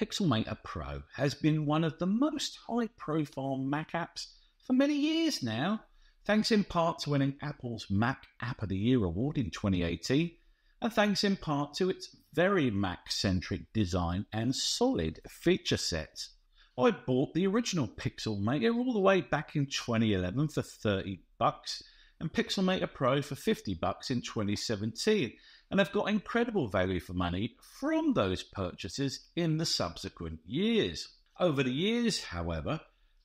Pixelmator Pro has been one of the most high profile Mac apps for many years now, thanks in part to winning Apple's Mac App of the Year award in 2018, and thanks in part to its very Mac centric design and solid feature set. I bought the original Pixelmator all the way back in 2011 for 30 bucks and Pixelmator Pro for 50 bucks in 2017 and have got incredible value for money from those purchases in the subsequent years. Over the years, however,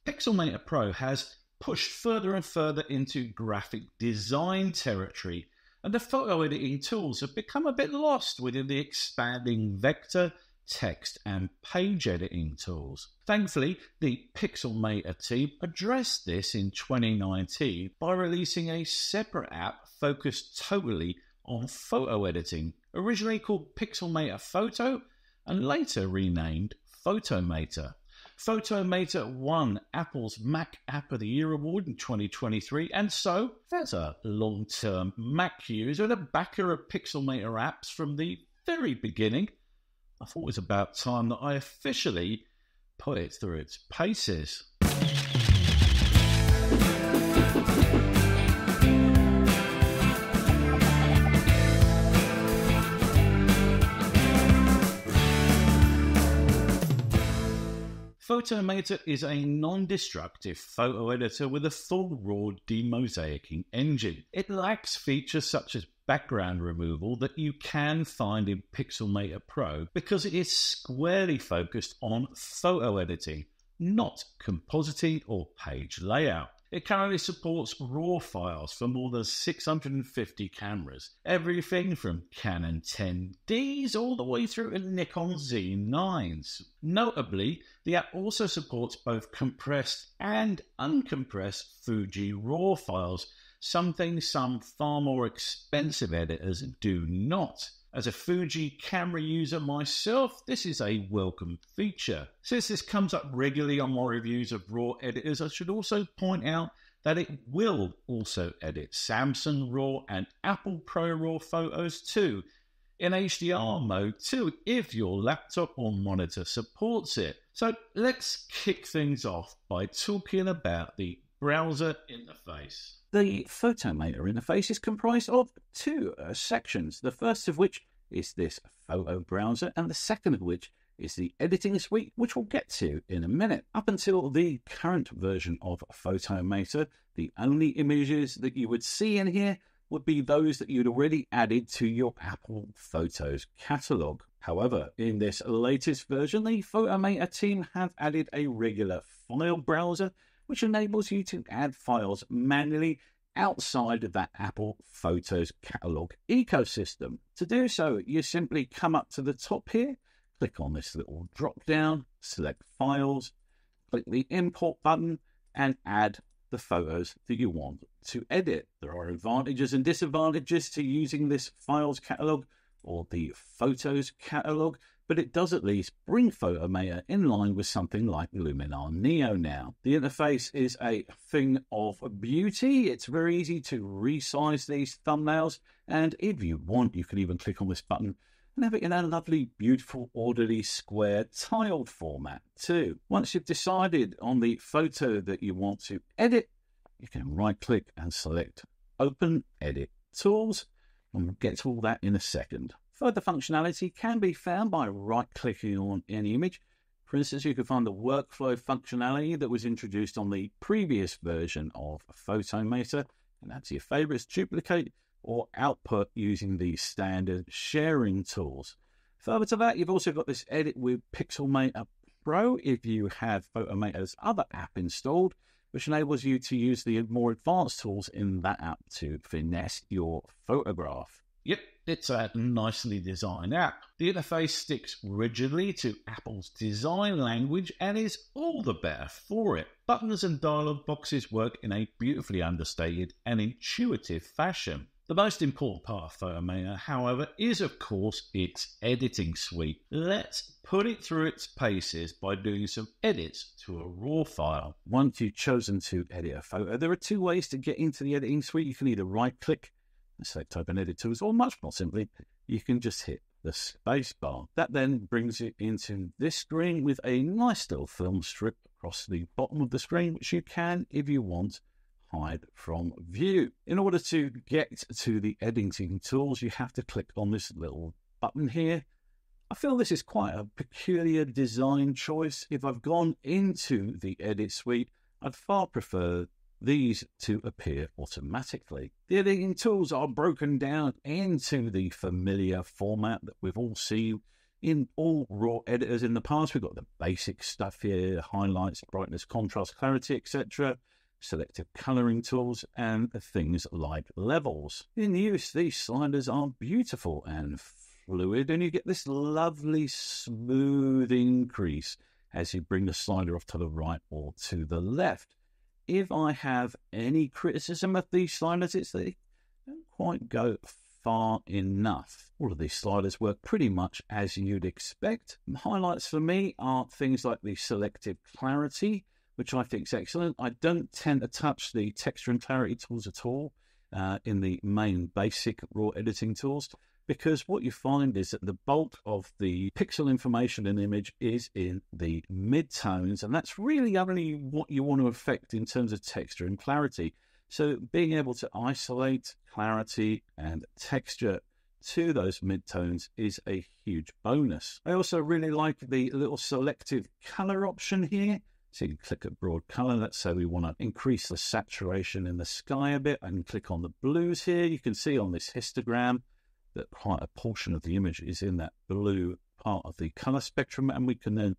Pixelmator Pro has pushed further and further into graphic design territory, and the photo editing tools have become a bit lost within the expanding vector, text, and page editing tools. Thankfully, the Pixelmator team addressed this in 2019 by releasing a separate app focused totally on photo editing, originally called Pixelmator Photo and later renamed Photomator. Photomator won Apple's Mac App of the Year award in 2023, and so, as a long term Mac user and a backer of Pixelmator apps from the very beginning, I thought it was about time that I officially put it through its paces. Photomator is a non destructive photo editor with a full raw demosaicing engine. It lacks features such as background removal that you can find in Pixelmator Pro because it is squarely focused on photo editing, not compositing or page layout. It currently supports RAW files for more than 650 cameras, everything from Canon 10Ds all the way through to Nikon Z9s. Notably, the app also supports both compressed and uncompressed Fuji RAW files, something some far more expensive editors do not. As a Fuji camera user myself, this is a welcome feature. Since this comes up regularly on my reviews of RAW editors, I should also point out that it will also edit Samsung RAW and Apple Pro RAW photos too, in HDR mode too, if your laptop or monitor supports it. So let's kick things off by talking about the browser interface. The Photomator interface is comprised of two uh, sections, the first of which is this photo browser, and the second of which is the editing suite, which we'll get to in a minute. Up until the current version of Photomator, the only images that you would see in here would be those that you'd already added to your Apple Photos catalog. However, in this latest version, the Photomator team have added a regular file browser which enables you to add files manually outside of that Apple Photos catalog ecosystem. To do so, you simply come up to the top here, click on this little drop down, select Files, click the Import button, and add the photos that you want to edit. There are advantages and disadvantages to using this Files catalog or the Photos catalog but it does at least bring Photomator in line with something like Luminar Neo now. The interface is a thing of beauty. It's very easy to resize these thumbnails, and if you want, you can even click on this button and have it in a lovely, beautiful, orderly, square, tiled format too. Once you've decided on the photo that you want to edit, you can right click and select Open Edit Tools, and we'll get to all that in a second. Further functionality can be found by right clicking on any image. For instance, you can find the workflow functionality that was introduced on the previous version of Photomator, and that's your favorites, duplicate or output using the standard sharing tools. Further to that, you've also got this edit with Pixelmator Pro if you have Photomator's other app installed, which enables you to use the more advanced tools in that app to finesse your photograph. Yep, it's a nicely designed app. The interface sticks rigidly to Apple's design language and is all the better for it. Buttons and dialog boxes work in a beautifully understated and intuitive fashion. The most important part of Photomator, however, is of course its editing suite. Let's put it through its paces by doing some edits to a RAW file. Once you've chosen to edit a photo, there are two ways to get into the editing suite. You can either right click and select Open Edit Tools, or much more simply, you can just hit the space bar. That then brings it into this screen with a nice little film strip across the bottom of the screen, which you can, if you want, hide from view. In order to get to the editing tools, you have to click on this little button here. I feel this is quite a peculiar design choice. If I've gone into the edit suite, I'd far prefer these to appear automatically. The editing tools are broken down into the familiar format that we've all seen in all raw editors in the past. We've got the basic stuff here highlights, brightness, contrast, clarity, etc selective coloring tools, and things like levels. In use, these sliders are beautiful and fluid, and you get this lovely smooth increase as you bring the slider off to the right or to the left. If I have any criticism of these sliders, it's they don't quite go far enough. All of these sliders work pretty much as you'd expect. Highlights for me are things like the selective clarity, which I think is excellent. I don't tend to touch the texture and clarity tools at all uh, in the main basic raw editing tools because what you find is that the bulk of the pixel information in the image is in the midtones, and that's really only what you want to affect in terms of texture and clarity. So, being able to isolate clarity and texture to those midtones is a huge bonus. I also really like the little selective color option here. So you can click at broad color. Let's say we want to increase the saturation in the sky a bit and click on the blues here. You can see on this histogram that quite a portion of the image is in that blue part of the color spectrum, and we can then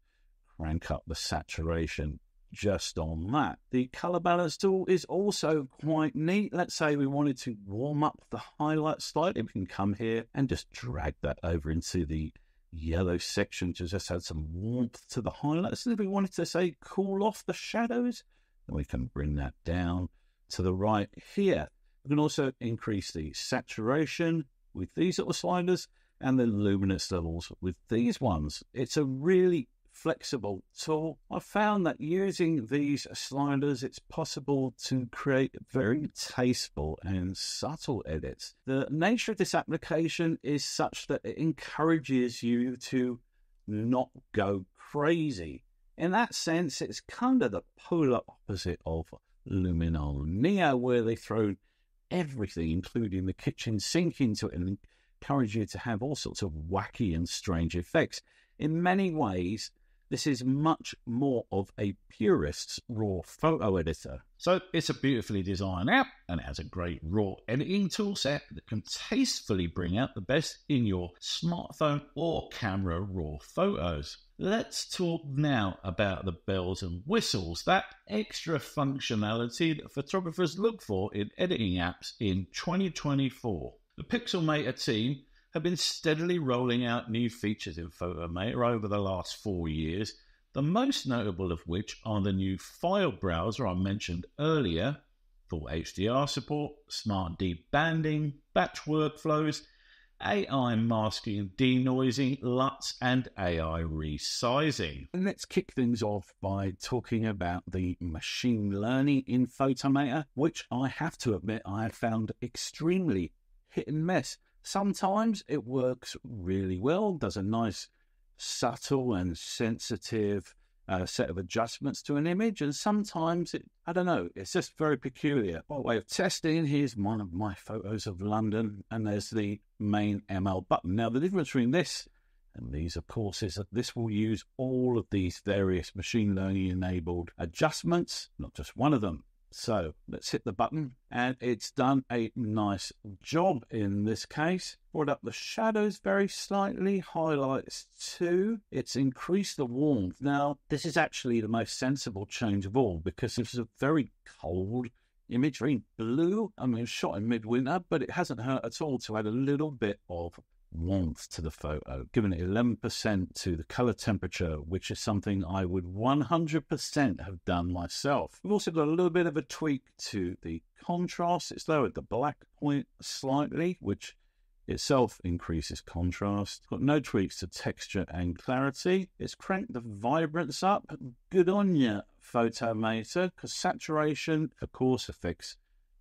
crank up the saturation just on that. The color balance tool is also quite neat. Let's say we wanted to warm up the highlight slightly. We can come here and just drag that over into the yellow section to just add some warmth to the highlights. And if we wanted to say cool off the shadows, then we can bring that down to the right here. We can also increase the saturation with these little sliders and the luminance levels with these ones. It's a really flexible tool. I found that using these sliders, it's possible to create very tasteful and subtle edits. The nature of this application is such that it encourages you to not go crazy. In that sense, it's kind of the polar opposite of Luminar Neo, where they throw everything, including the kitchen sink, into it and encourage you to have all sorts of wacky and strange effects. In many ways, this is much more of a purist's raw photo editor. So it's a beautifully designed app and it has a great raw editing toolset that can tastefully bring out the best in your smartphone or camera raw photos. Let's talk now about the bells and whistles, that extra functionality that photographers look for in editing apps in 2024. The Pixelmator team have been steadily rolling out new features in Photomator over the last four years, the most notable of which are the new file browser I mentioned earlier, full HDR support, smart debanding, batch workflows, AI masking, denoising, LUTs, and AI resizing. And let's kick things off by talking about the machine learning in Photomator, which I have to admit I have found extremely hit and miss. Sometimes it works really well, does a nice, subtle, and sensitive uh, set of adjustments to an image, and sometimes it, I don't know, it's just very peculiar. By way of testing, here's one of my photos of London, and there's the main ML button. Now, the difference between this and these, of course, is that this will use all of these various machine learning enabled adjustments, not just one of them. So let's hit the button and it's done a nice job in this case. Brought up the shadows very slightly, highlights too. It's increased the warmth. Now, this is actually the most sensible change of all because this is a very cold image, very blue. I mean, shot in midwinter, but it hasn't hurt at all to add a little bit of warmth to the photo, giving it 11% to the color temperature, which is something I would 100% have done myself. We've also got a little bit of a tweak to the contrast. It's lowered the black point slightly, which itself increases contrast. Got no tweaks to texture and clarity. It's cranked the vibrance up. Good on you, Photomator, because saturation, of course, affects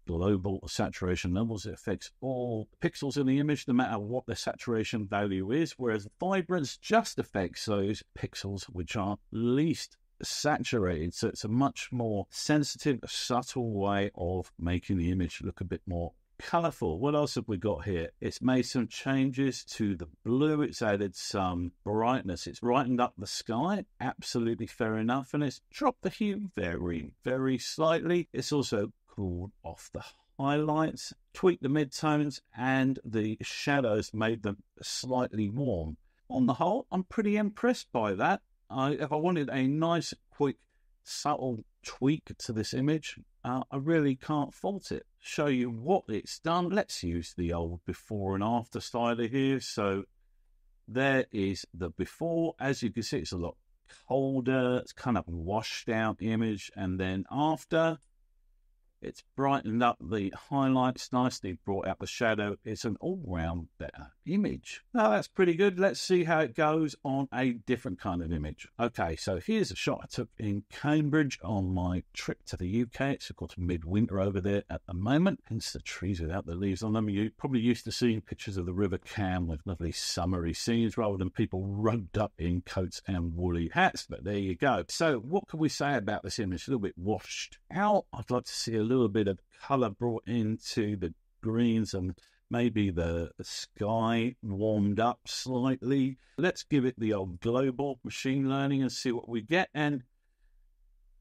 global saturation levels. It affects all pixels in the image, no matter what the saturation value is, whereas vibrance just affects those pixels which are least saturated. So it's a much more sensitive, subtle way of making the image look a bit more colourful. What else have we got here? It's made some changes to the blue. It's added some brightness. It's brightened up the sky. Absolutely fair enough. And it's dropped the hue very, very slightly. It's also cooled off the highlights, tweaked the midtones, and the shadows made them slightly warm. On the whole, I'm pretty impressed by that. I, if I wanted a nice, quick, subtle tweak to this image, uh, I really can't fault it. Show you what it's done. Let's use the old before and after styler here. So there is the before. As you can see, it's a lot colder. It's kind of washed out image. And then after, it's brightened up the highlights nicely, brought out the shadow. It's an all round better image. Now that's pretty good. Let's see how it goes on a different kind of image. Okay, so here's a shot I took in Cambridge on my trip to the UK. It's of course midwinter over there at the moment, hence the trees without the leaves on them. You're probably used to seeing pictures of the River Cam with lovely summery scenes rather than people rugged up in coats and woolly hats. But there you go. So what can we say about this image? A little bit washed out. I'd like to see a little bit of colour brought into the greens and maybe the sky warmed up slightly. Let's give it the old global machine learning and see what we get. And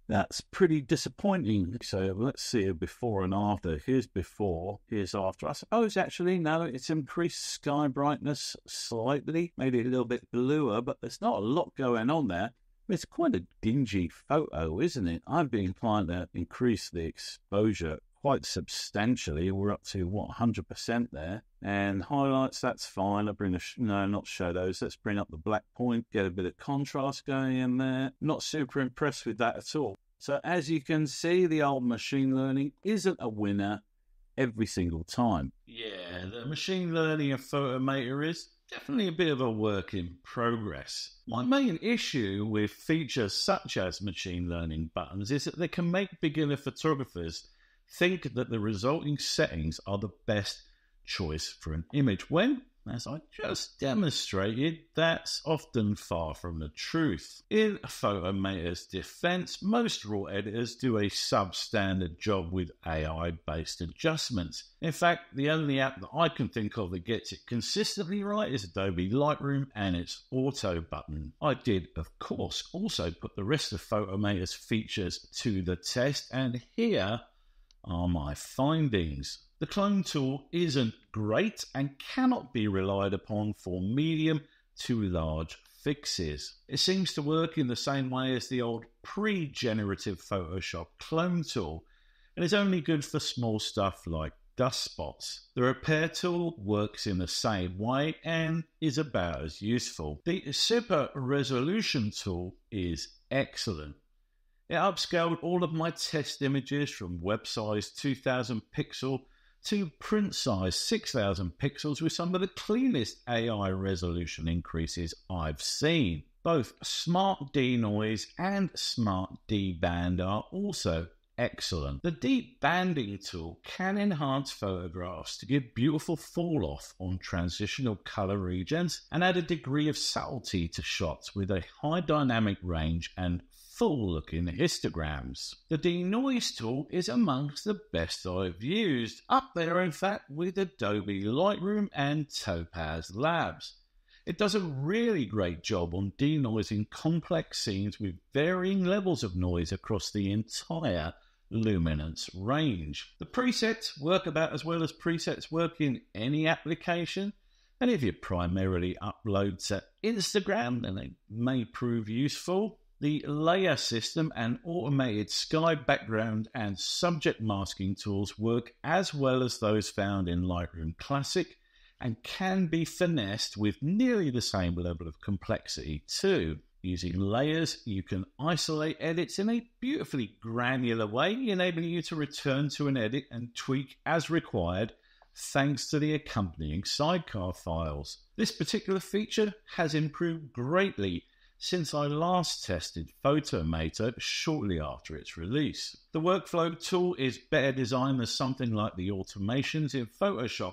that's pretty disappointing. So let's see a before and after. Here's before, here's after. I suppose actually, no, it's increased sky brightness slightly, maybe a little bit bluer, but there's not a lot going on there. It's quite a dingy photo, isn't it? I've been inclined to increase the exposure quite substantially. We're up to what 100% there. And highlights, that's fine. I bring the sh- no, not shadows. Let's bring up the black point, get a bit of contrast going in there. Not super impressed with that at all. So as you can see, the old machine learning isn't a winner every single time. Yeah, the machine learning of Photomator is definitely a bit of a work in progress. My main issue with features such as machine learning buttons is that they can make beginner photographers think that the resulting settings are the best choice for an image when as I just demonstrated, that's often far from the truth. In Photomator's defense, most RAW editors do a substandard job with AI based adjustments. In fact, the only app that I can think of that gets it consistently right is Adobe Lightroom and its auto button. I did, of course, also put the rest of Photomator's features to the test, and here are my findings. The clone tool isn't great and cannot be relied upon for medium to large fixes. It seems to work in the same way as the old pre generative Photoshop clone tool and is only good for small stuff like dust spots. The repair tool works in the same way and is about as useful. The super resolution tool is excellent. It upscaled all of my test images from web size 2000 pixel to print size 6000 pixels with some of the cleanest AI resolution increases I've seen. Both Smart Denoise and Smart Deband are also excellent. The debanding tool can enhance photographs to give beautiful fall off on transitional color regions and add a degree of subtlety to shots with a high dynamic range and full looking histograms. The denoise tool is amongst the best I've used, up there in fact with Adobe Lightroom and Topaz Labs. It does a really great job on denoising complex scenes with varying levels of noise across the entire luminance range. The presets work about as well as presets work in any application, and if you primarily upload to Instagram, then they may prove useful. The layer system and automated sky background and subject masking tools work as well as those found in Lightroom Classic and can be finessed with nearly the same level of complexity too. Using layers, you can isolate edits in a beautifully granular way, enabling you to return to an edit and tweak as required thanks to the accompanying sidecar files. This particular feature has improved greatly since I last tested Photomator shortly after its release. The workflow tool is better designed than something like the automations in Photoshop.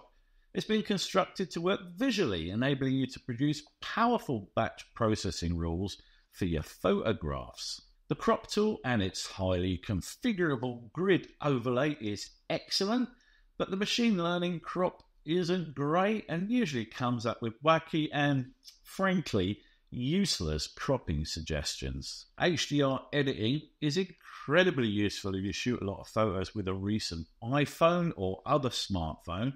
It's been constructed to work visually, enabling you to produce powerful batch processing rules for your photographs. The crop tool and its highly configurable grid overlay is excellent, but the machine learning crop isn't great and usually comes up with wacky and, frankly, useless cropping suggestions. HDR editing is incredibly useful if you shoot a lot of photos with a recent iPhone or other smartphone.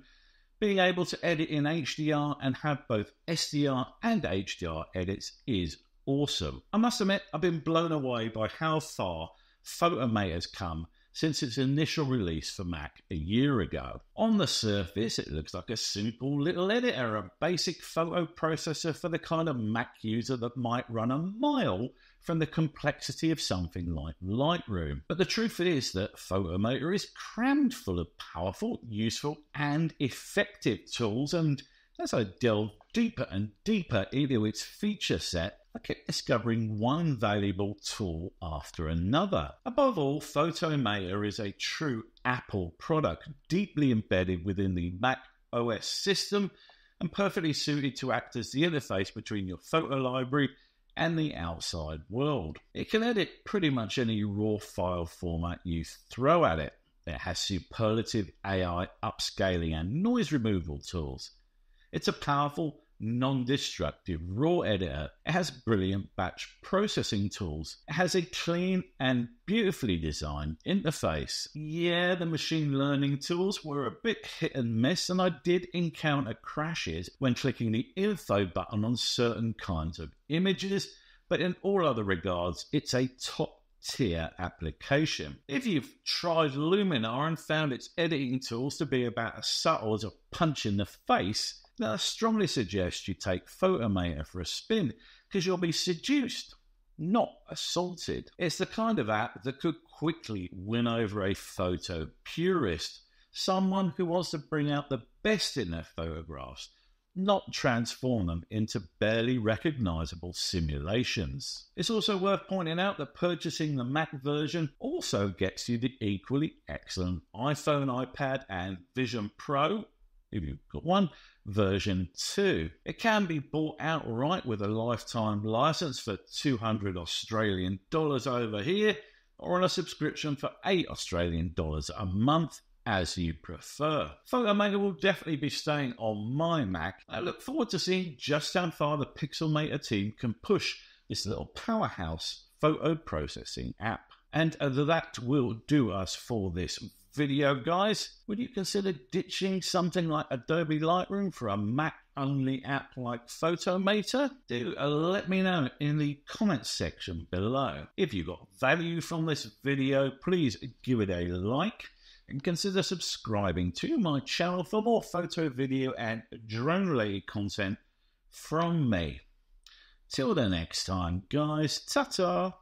Being able to edit in HDR and have both SDR and HDR edits is awesome. I must admit, I've been blown away by how far Photomator has come since its initial release for Mac a year ago. On the surface, it looks like a simple little editor, a basic photo processor for the kind of Mac user that might run a mile from the complexity of something like Lightroom. But the truth is that Photomator is crammed full of powerful, useful, and effective tools, and as I delve deeper and deeper into its feature set, I kept discovering one valuable tool after another. Above all, Photomator is a true Apple product, deeply embedded within the Mac OS system and perfectly suited to act as the interface between your photo library and the outside world. It can edit pretty much any raw file format you throw at it. It has superlative AI upscaling and noise removal tools. It's a powerful non destructive raw editor. It has brilliant batch processing tools. It has a clean and beautifully designed interface. Yeah, the machine learning tools were a bit hit and miss, and I did encounter crashes when clicking the info button on certain kinds of images, but in all other regards, it's a top tier application. If you've tried Luminar and found its editing tools to be about as subtle as a punch in the face, I strongly suggest you take Photomator for a spin because you'll be seduced, not assaulted. It's the kind of app that could quickly win over a photo purist, someone who wants to bring out the best in their photographs, not transform them into barely recognizable simulations. It's also worth pointing out that purchasing the Mac version also gets you the equally excellent iPhone, iPad, and Vision Pro if you've got one, version 2. It can be bought outright with a lifetime license for 200 Australian dollars over here or on a subscription for 8 Australian dollars a month as you prefer. Photomator will definitely be staying on my Mac. I look forward to seeing just how far the Pixelmator team can push this little powerhouse photo processing app. And that will do us for this video, guys, would you consider ditching something like Adobe Lightroom for a Mac only app like Photomator? Do uh, let me know in the comments section below. If you got value from this video, please give it a like and consider subscribing to my channel for more photo, video, and drone related content from me. Till the next time, guys, ta ta!